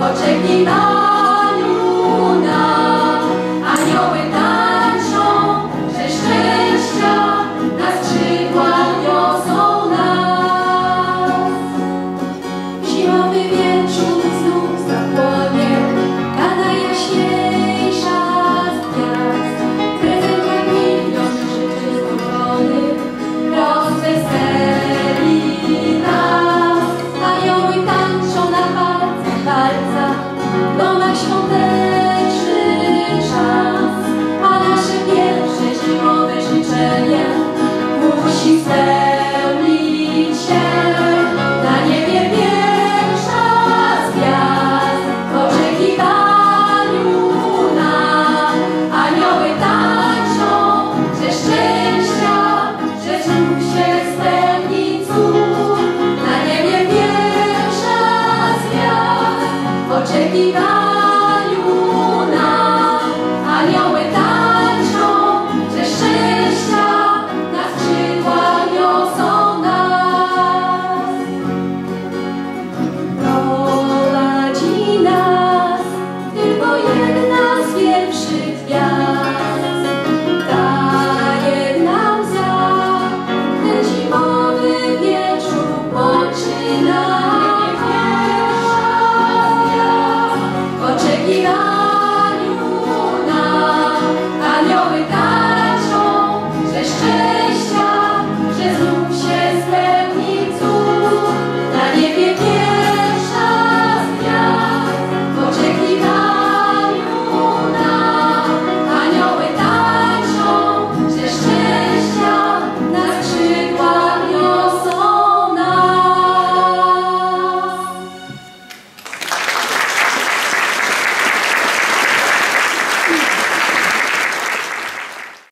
očekivám. alta dans ma chandelle. oczekiwałem.